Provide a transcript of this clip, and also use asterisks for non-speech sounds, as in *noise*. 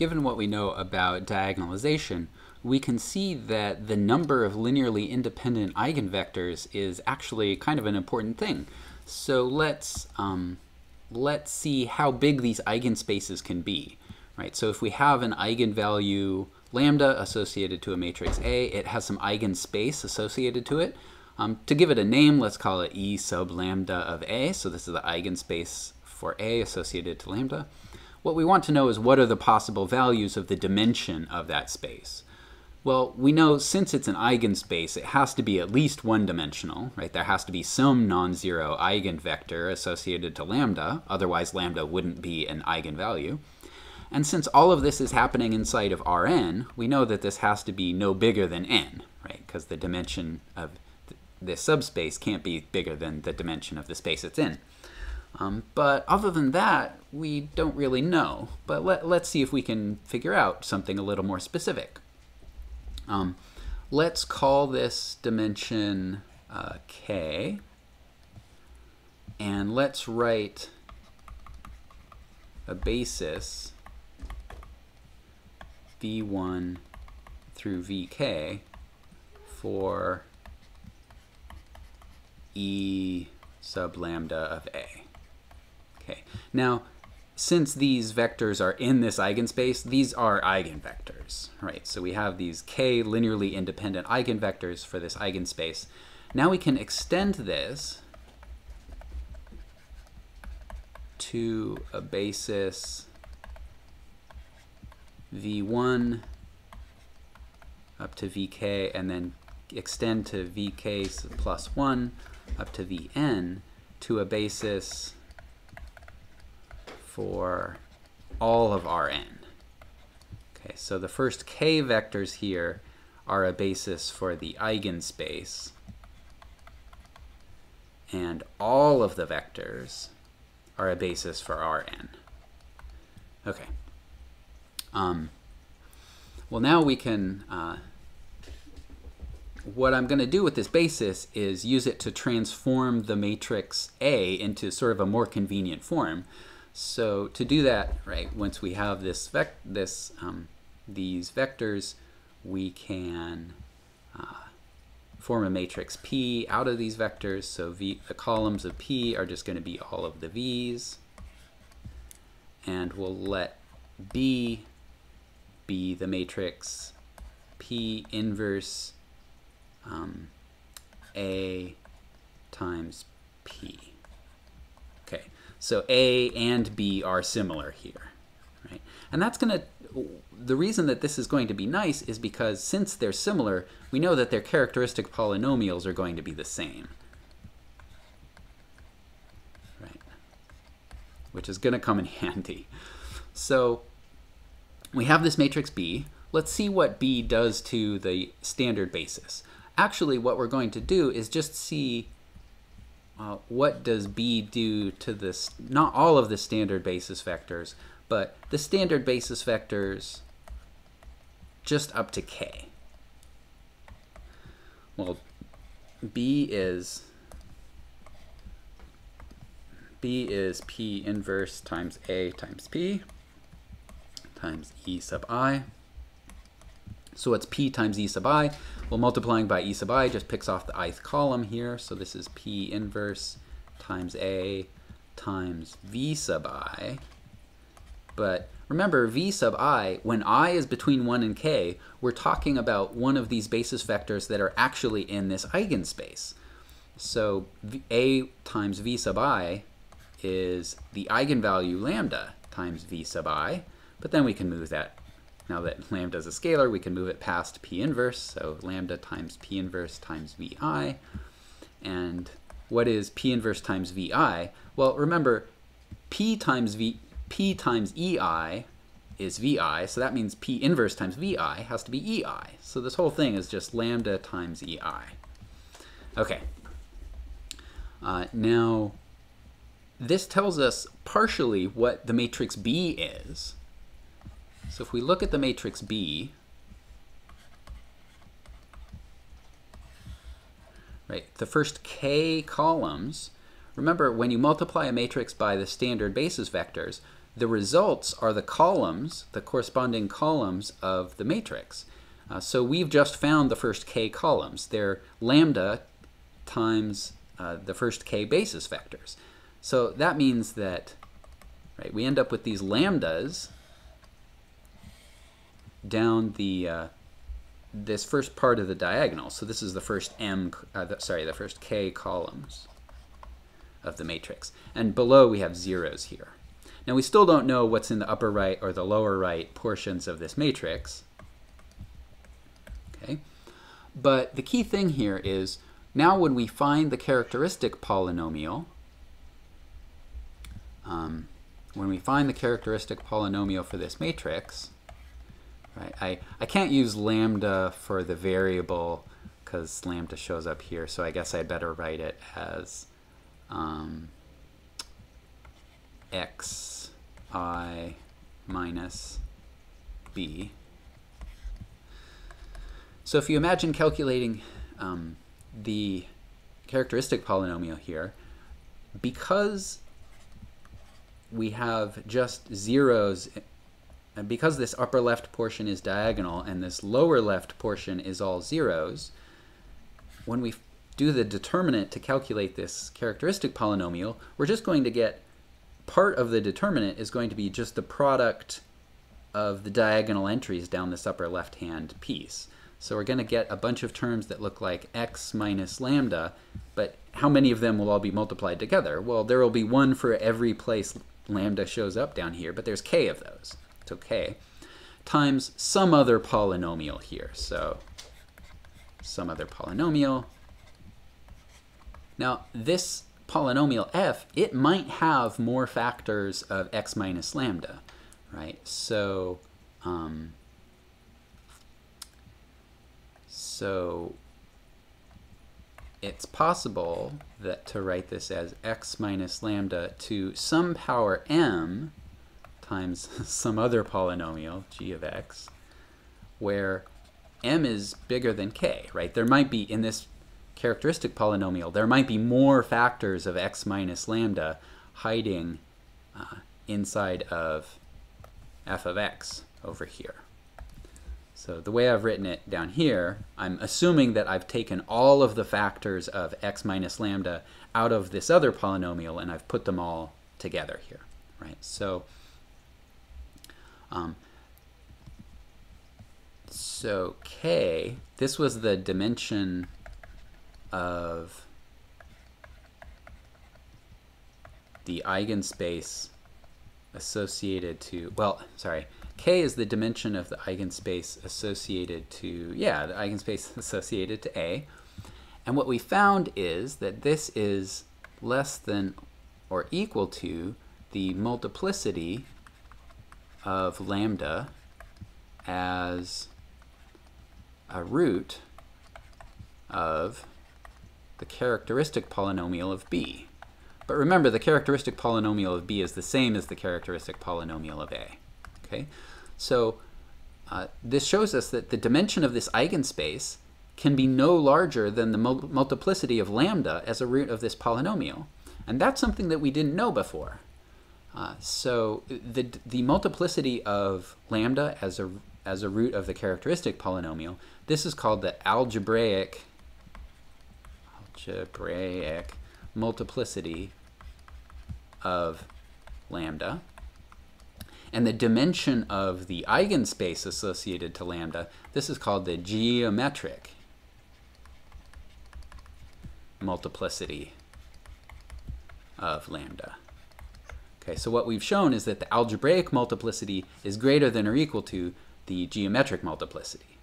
given what we know about diagonalization, we can see that the number of linearly independent eigenvectors is actually kind of an important thing. So let's, um, let's see how big these eigenspaces can be. Right? So if we have an eigenvalue lambda associated to a matrix A, it has some eigenspace associated to it. Um, to give it a name, let's call it E sub lambda of A. So this is the eigenspace for A associated to lambda. What we want to know is what are the possible values of the dimension of that space. Well, we know since it's an eigenspace, it has to be at least one-dimensional, right? There has to be some non-zero eigenvector associated to lambda, otherwise lambda wouldn't be an eigenvalue. And since all of this is happening inside of Rn, we know that this has to be no bigger than n, right? Because the dimension of th this subspace can't be bigger than the dimension of the space it's in. Um, but other than that, we don't really know. But let, let's see if we can figure out something a little more specific. Um, let's call this dimension uh, k, and let's write a basis v1 through vk for e sub lambda of a. Okay, now since these vectors are in this eigenspace, these are eigenvectors, right? So we have these k linearly independent eigenvectors for this eigenspace. Now we can extend this to a basis v1 up to vk and then extend to vk plus 1 up to vn to a basis for all of Rn. Okay, so the first k vectors here are a basis for the eigenspace, and all of the vectors are a basis for Rn. Okay. Um, well, now we can, uh, what I'm going to do with this basis is use it to transform the matrix A into sort of a more convenient form. So to do that, right, once we have this vec this um, these vectors, we can uh, form a matrix P out of these vectors. So v, the columns of P are just going to be all of the V's. And we'll let B be the matrix P inverse um, A times P. So A and B are similar here, right? And that's going to, the reason that this is going to be nice is because since they're similar, we know that their characteristic polynomials are going to be the same. Right? Which is going to come in *laughs* handy. So we have this matrix B. Let's see what B does to the standard basis. Actually, what we're going to do is just see uh, what does B do to this, not all of the standard basis vectors, but the standard basis vectors just up to k. Well, B is B is P inverse times A times P times E sub I. So it's P times E sub I. Well, multiplying by E sub I just picks off the ith column here. So this is P inverse times A times V sub I. But remember, V sub I, when I is between 1 and k, we're talking about one of these basis vectors that are actually in this eigenspace. So A times V sub I is the eigenvalue lambda times V sub I, but then we can move that now that lambda is a scalar, we can move it past p inverse, so lambda times p inverse times vi. And what is p inverse times vi? Well, remember, p times v, p times ei is vi, so that means p inverse times vi has to be ei. So this whole thing is just lambda times ei. Okay. Uh, now, this tells us partially what the matrix B is. So if we look at the matrix B, right, the first k columns, remember when you multiply a matrix by the standard basis vectors, the results are the columns, the corresponding columns of the matrix. Uh, so we've just found the first k columns. They're lambda times uh, the first k basis vectors. So that means that right, we end up with these lambdas down the uh, this first part of the diagonal. So this is the first m, uh, the, sorry, the first k columns of the matrix. And below we have zeros here. Now we still don't know what's in the upper right or the lower right portions of this matrix. Okay, But the key thing here is now when we find the characteristic polynomial, um, when we find the characteristic polynomial for this matrix, right, I, I can't use lambda for the variable because lambda shows up here, so I guess I better write it as um, x i minus b. So if you imagine calculating um, the characteristic polynomial here, because we have just zeros, and because this upper left portion is diagonal and this lower left portion is all zeros, when we do the determinant to calculate this characteristic polynomial, we're just going to get part of the determinant is going to be just the product of the diagonal entries down this upper left-hand piece. So we're going to get a bunch of terms that look like x minus lambda, but how many of them will all be multiplied together? Well, there will be one for every place lambda shows up down here, but there's k of those. So k times some other polynomial here. So some other polynomial. Now, this polynomial f, it might have more factors of x minus lambda, right? So um, So it's possible that to write this as x minus lambda to some power m times *laughs* some other polynomial, g of x, where m is bigger than k, right? There might be, in this characteristic polynomial, there might be more factors of x minus lambda hiding uh, inside of f of x over here. So the way I've written it down here, I'm assuming that I've taken all of the factors of x minus lambda out of this other polynomial and I've put them all together here, right? So, um, so k, this was the dimension of the eigenspace associated to, well, sorry, K is the dimension of the eigenspace associated to, yeah, the eigenspace *laughs* associated to A. And what we found is that this is less than or equal to the multiplicity of lambda as a root of the characteristic polynomial of b. But remember, the characteristic polynomial of b is the same as the characteristic polynomial of a. Okay, so uh, this shows us that the dimension of this eigenspace can be no larger than the mul multiplicity of lambda as a root of this polynomial. And that's something that we didn't know before. Uh, so the, the multiplicity of lambda as a, as a root of the characteristic polynomial, this is called the algebraic, algebraic multiplicity of lambda. And the dimension of the eigenspace associated to lambda, this is called the geometric multiplicity of lambda. Okay, so what we've shown is that the algebraic multiplicity is greater than or equal to the geometric multiplicity.